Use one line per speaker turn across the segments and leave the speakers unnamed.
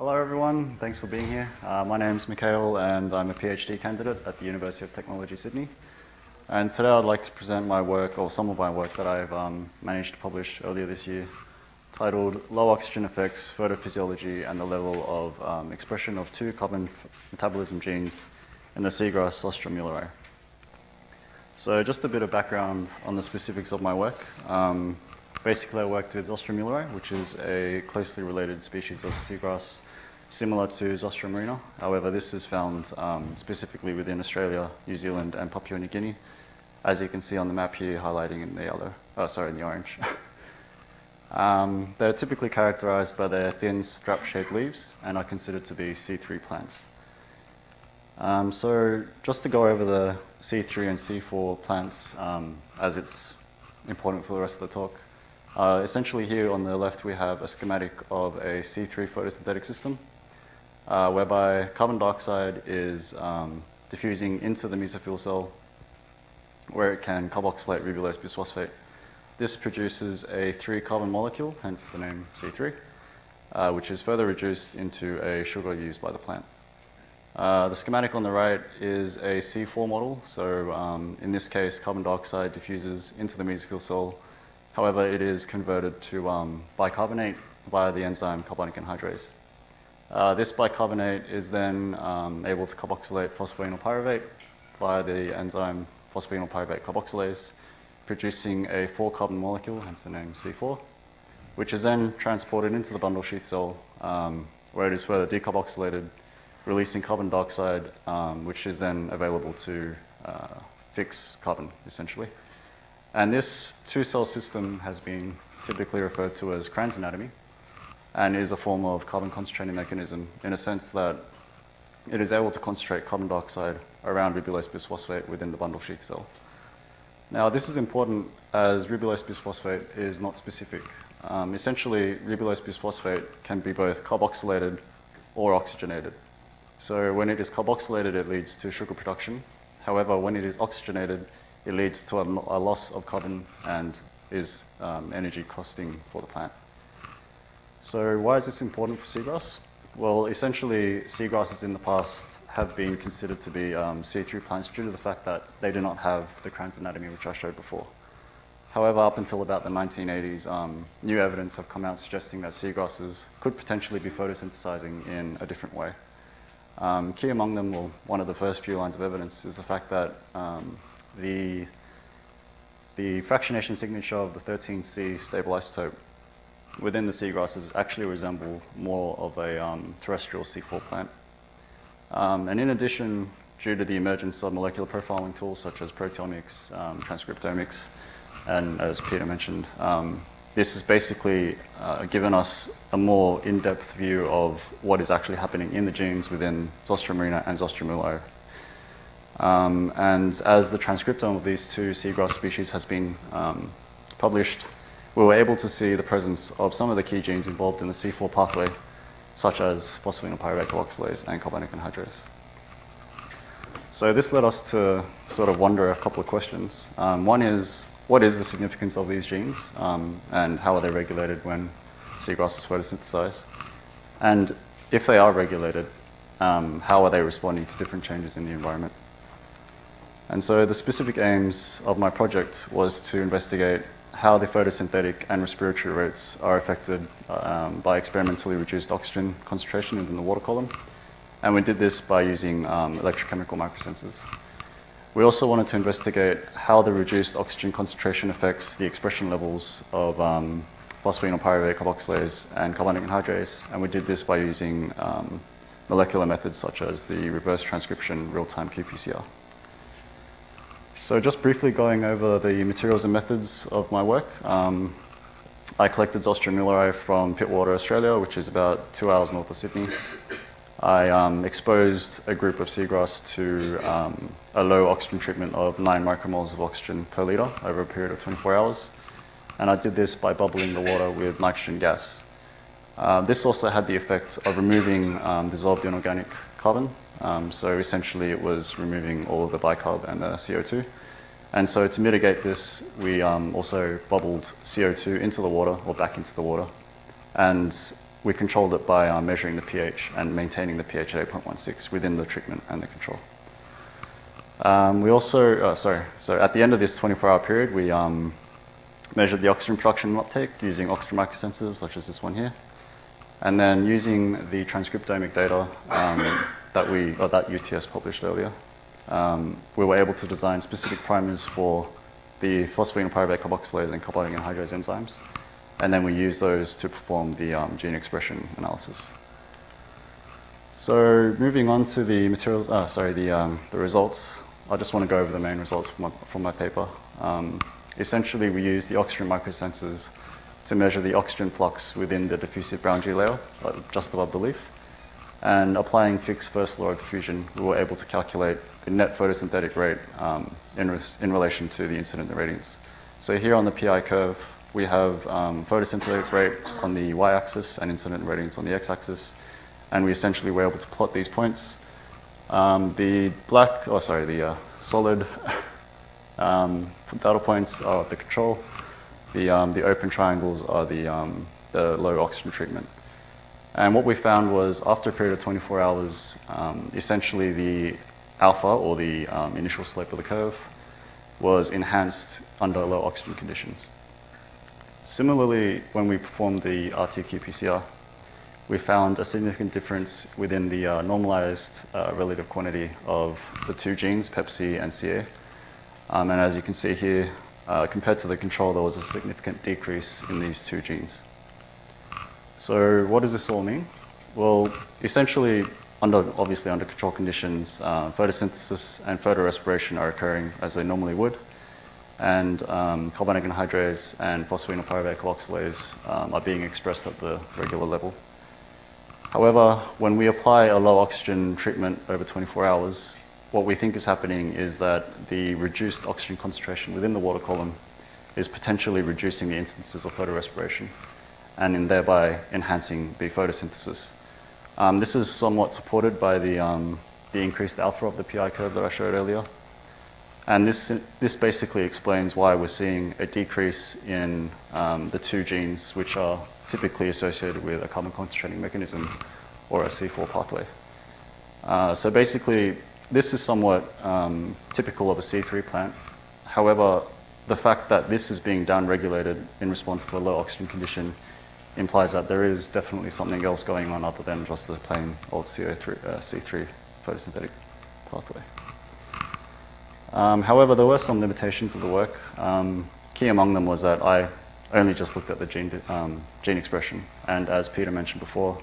Hello everyone, thanks for being here. Uh, my name is Mikael and I'm a PhD candidate at the University of Technology Sydney. And today I'd like to present my work, or some of my work that I've um, managed to publish earlier this year, titled Low Oxygen Effects, Photophysiology and the Level of um, Expression of Two Carbon Metabolism Genes in the seagrass Zostera muelleri. So just a bit of background on the specifics of my work. Um, basically I worked with Zostera muelleri, which is a closely related species of seagrass similar to Zostera marina. However, this is found um, specifically within Australia, New Zealand, and Papua New Guinea, as you can see on the map here, highlighting in the yellow, oh, sorry, in the orange. um, they're typically characterized by their thin strap-shaped leaves and are considered to be C3 plants. Um, so just to go over the C3 and C4 plants, um, as it's important for the rest of the talk, uh, essentially here on the left we have a schematic of a C3 photosynthetic system uh, whereby carbon dioxide is um, diffusing into the mesophyll cell where it can carboxylate ribulose bisphosphate. This produces a three carbon molecule, hence the name C3, uh, which is further reduced into a sugar used by the plant. Uh, the schematic on the right is a C4 model. So um, in this case, carbon dioxide diffuses into the mesophyll cell. However, it is converted to um, bicarbonate via the enzyme carbonic anhydrase. Uh, this bicarbonate is then um, able to carboxylate phosphoenolpyruvate via the enzyme phosphoenolpyruvate carboxylase, producing a four carbon molecule, hence the name C4, which is then transported into the bundle sheath cell, um, where it is further decarboxylated, releasing carbon dioxide, um, which is then available to uh, fix carbon, essentially. And this two cell system has been typically referred to as Kranz anatomy and is a form of carbon concentrating mechanism in a sense that it is able to concentrate carbon dioxide around ribulose bisphosphate within the bundle sheath cell. Now, this is important as ribulose bisphosphate is not specific. Um, essentially, ribulose bisphosphate can be both carboxylated or oxygenated. So when it is carboxylated, it leads to sugar production. However, when it is oxygenated, it leads to a, a loss of carbon and is um, energy costing for the plant. So why is this important for seagrass? Well, essentially, seagrasses in the past have been considered to be um, C3 plants due to the fact that they do not have the Kranz anatomy, which I showed before. However, up until about the 1980s, um, new evidence have come out suggesting that seagrasses could potentially be photosynthesizing in a different way. Um, key among them, or one of the first few lines of evidence, is the fact that um, the, the fractionation signature of the 13C stable isotope within the seagrasses actually resemble more of a um, terrestrial C4 plant. Um, and in addition, due to the emergence of molecular profiling tools such as proteomics, um, transcriptomics, and as Peter mentioned, um, this has basically uh, given us a more in-depth view of what is actually happening in the genes within Zostera marina and Zostera muelleri. Um, and as the transcriptome of these two seagrass species has been um, published, we were able to see the presence of some of the key genes involved in the C4 pathway, such as phosphoenolpyruvate carboxylase and carbonic anhydrase. So this led us to sort of wonder a couple of questions. Um, one is, what is the significance of these genes, um, and how are they regulated when seagrasses photosynthesize? And if they are regulated, um, how are they responding to different changes in the environment? And so the specific aims of my project was to investigate how the photosynthetic and respiratory rates are affected um, by experimentally reduced oxygen concentration within the water column. And we did this by using um, electrochemical microsensors. We also wanted to investigate how the reduced oxygen concentration affects the expression levels of um, phosphoenolpyruvate carboxylase and carbonic anhydrase, and we did this by using um, molecular methods such as the reverse transcription real-time qPCR. So just briefly going over the materials and methods of my work. Um, I collected Zostera muelleri from Pittwater, Australia, which is about two hours north of Sydney. I um, exposed a group of seagrass to um, a low oxygen treatment of 9 micromoles of oxygen per litre over a period of 24 hours. And I did this by bubbling the water with nitrogen gas. Uh, this also had the effect of removing um, dissolved inorganic carbon. Um, so essentially it was removing all of the bicarb and the CO2. And so to mitigate this, we um, also bubbled CO2 into the water or back into the water. And we controlled it by uh, measuring the pH and maintaining the pH at 8.16 within the treatment and the control. Um, we also, oh, sorry, so at the end of this 24 hour period, we um, measured the oxygen production and uptake using oxygen microsensors, such as this one here. And then using the transcriptomic data um, that, we, or that UTS published earlier, um, we were able to design specific primers for the phosphoenolpyruvate carboxylase and carbonic anhydrase enzymes. And then we use those to perform the um, gene expression analysis. So moving on to the materials, uh, sorry, the, um, the results. I just want to go over the main results from my, from my paper. Um, essentially, we use the oxygen microsensors to measure the oxygen flux within the diffusive boundary layer, just above the leaf. And applying Fick's first law of diffusion, we were able to calculate the net photosynthetic rate um, in, in relation to the incident irradiance. So here on the PI curve, we have um, photosynthetic rate on the y-axis and incident irradiance on the x-axis. And we essentially were able to plot these points. Um, the black, oh sorry, the uh, solid um, data points are the control. The, um, the open triangles are the, um, the low oxygen treatment. And what we found was after a period of 24 hours, um, essentially the alpha, or the um, initial slope of the curve, was enhanced under low oxygen conditions. Similarly, when we performed the RT-qPCR, we found a significant difference within the uh, normalized uh, relative quantity of the two genes, PEP-C and CA. Um, and as you can see here, uh, compared to the control, there was a significant decrease in these two genes. So what does this all mean? Well, essentially, under, obviously under control conditions, uh, photosynthesis and photorespiration are occurring as they normally would. And um, carbonic anhydrase and phosphoenolpyruvate carboxylase um, are being expressed at the regular level. However, when we apply a low oxygen treatment over 24 hours, what we think is happening is that the reduced oxygen concentration within the water column is potentially reducing the instances of photorespiration and in thereby enhancing the photosynthesis. Um, this is somewhat supported by the, um, the increased alpha of the PI curve that I showed earlier. And this, this basically explains why we're seeing a decrease in um, the two genes which are typically associated with a carbon concentrating mechanism or a C4 pathway. Uh, so basically, this is somewhat um, typical of a C3 plant. However, the fact that this is being downregulated in response to the low oxygen condition implies that there is definitely something else going on other than just the plain old CO3, uh, C3 photosynthetic pathway. Um, however, there were some limitations of the work. Um, key among them was that I only just looked at the gene, um, gene expression. And as Peter mentioned before,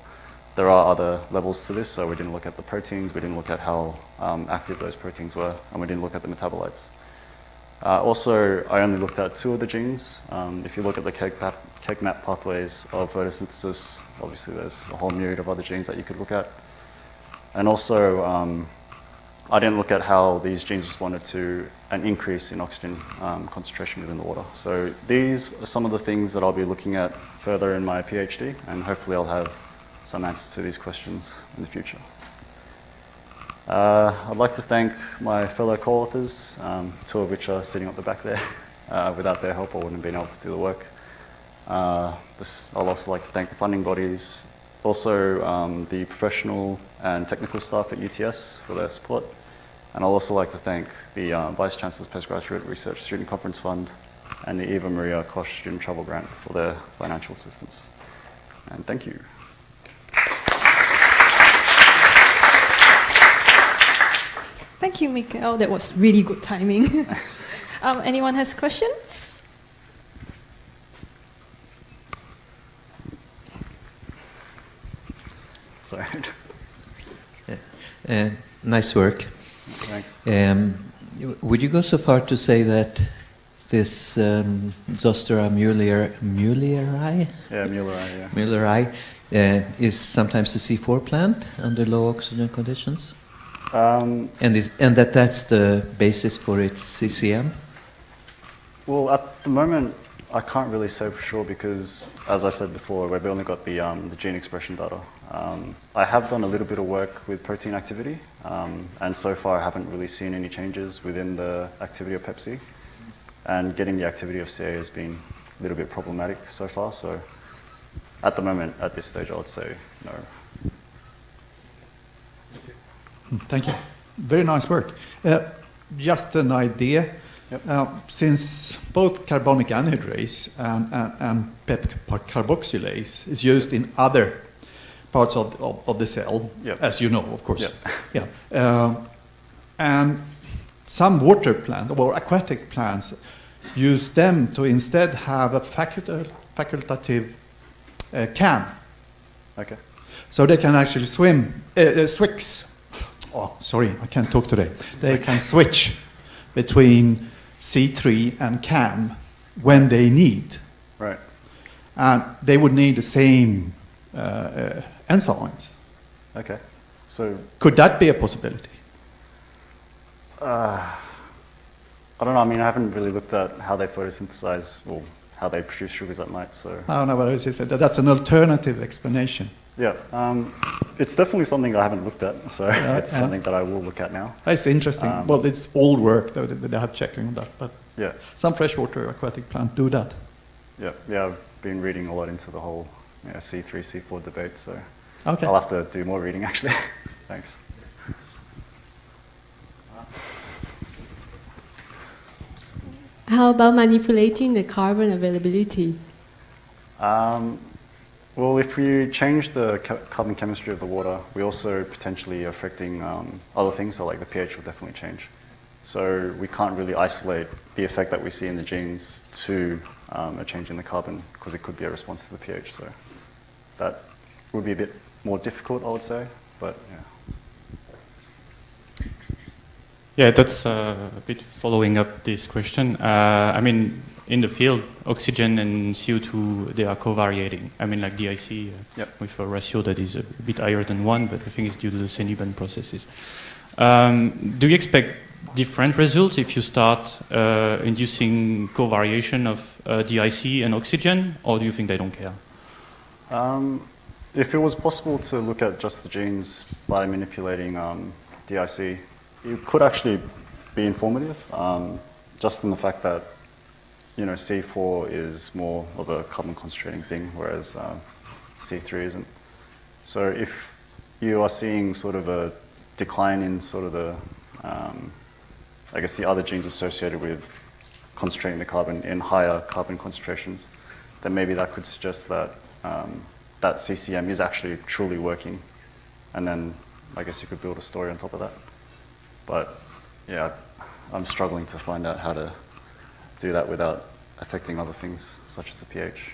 there are other levels to this. So we didn't look at the proteins, we didn't look at how um, active those proteins were, and we didn't look at the metabolites. Uh, also, I only looked at two of the genes. Um, if you look at the KEGG map pathways of photosynthesis, obviously there's a whole myriad of other genes that you could look at. And also, um, I didn't look at how these genes responded to an increase in oxygen um, concentration within the water. So these are some of the things that I'll be looking at further in my PhD, and hopefully I'll have some answers to these questions in the future. Uh, I'd like to thank my fellow co-authors, um, two of which are sitting up the back there. Uh, without their help, I wouldn't have been able to do the work. Uh, this, I'd also like to thank the funding bodies, also um, the professional and technical staff at UTS for their support. And I'd also like to thank the uh, Vice Chancellor's Postgraduate Research Student Conference Fund and the Eva Maria Koch Student Travel Grant for their financial assistance. And thank you.
Thank you, Mikael. That was really good timing. um, anyone has questions?
Sorry.
Uh, nice work.
Thanks.
Um, would you go so far to say that this um, Zostera muelleri, muelleri?
Yeah, Muelleri, yeah.
Muelleri uh, is sometimes a C4 plant under low oxygen conditions?
Um,
And, is, and that that's the basis for its CCM?
well, at the moment, I can't really say for sure because, as I said before, we've only got the, um, the gene expression data. Um, I have done a little bit of work with protein activity, um, and so far I haven't really seen any changes within the activity of PEP-C. And getting the activity of CA has been a little bit problematic so far. So, at the moment, at this stage, I would say no.
Thank you. Very nice work. Uh, just an idea.
Yep.
Uh, since both carbonic anhydrase and, and, and PEP carboxylase is used in other parts of, of, of the cell,
Yep.
as you know, of course.
Yep.
Yeah. Uh, and some water plants or aquatic plants use them to instead have a faculta- facultative uh, CAM.
Okay.
So they can actually swim, uh, uh, switch. Oh, sorry, I can't talk today. They can switch between C3 and CAM when they need.
Right.
And they would need the same uh, uh, enzymes.
Okay. So
Could that be a possibility?
uh, I don't know. I mean, I haven't really looked at how they photosynthesize or how they produce sugars at night. So
I don't know what I said. That's an alternative explanation.
yeah, um, it's definitely something I haven't looked at. So
Yeah,
it's
yeah.
something that I will look at now.
That's interesting.
Um,
well, it's old work though that they have checking on that, but
Yeah.
some freshwater aquatic plant do that.
Yeah. Yeah. I've been reading a lot into the whole you know, C3, C4 debate. So
Okay.
I'll have to do more reading actually. Thanks.
How about manipulating the carbon availability?
Um, well, if we change the carbon chemistry of the water, we're also potentially affecting um, other things, so like the pH will definitely change. So we can't really isolate the effect that we see in the genes to um, a change in the carbon because it could be a response to the pH. So that would be a bit more difficult, I would say. But yeah.
Yeah, that's uh, a bit following up this question. Uh, I mean, in the field, oxygen and CO2 they are covariating. I mean, like DIC uh,
Yep.
with a ratio that is a bit higher than one, but I think it's due to the Seniban processes. Um, do you expect different results if you start uh, inducing covariation of uh, DIC and oxygen, or do you think they don't care?
Um, if it was possible to look at just the genes by manipulating um, DIC, it could actually be informative, um, just in the fact that you know C4 is more of a carbon concentrating thing, whereas um, C3 isn't. So if you are seeing sort of a decline in sort of the, um, I guess the other genes associated with concentrating the carbon in higher carbon concentrations, then maybe that could suggest that um, that CCM is actually truly working. And then I guess you could build a story on top of that. But yeah, I'm struggling to find out how to do that without affecting other things, such as the pH.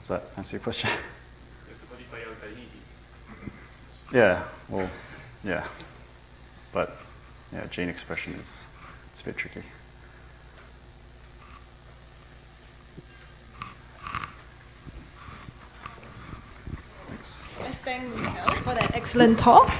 Does that answer your question? Yeah, well, yeah. But yeah, gene expression is it's a bit tricky. Thanks.
Let's thank Mikael for that excellent talk.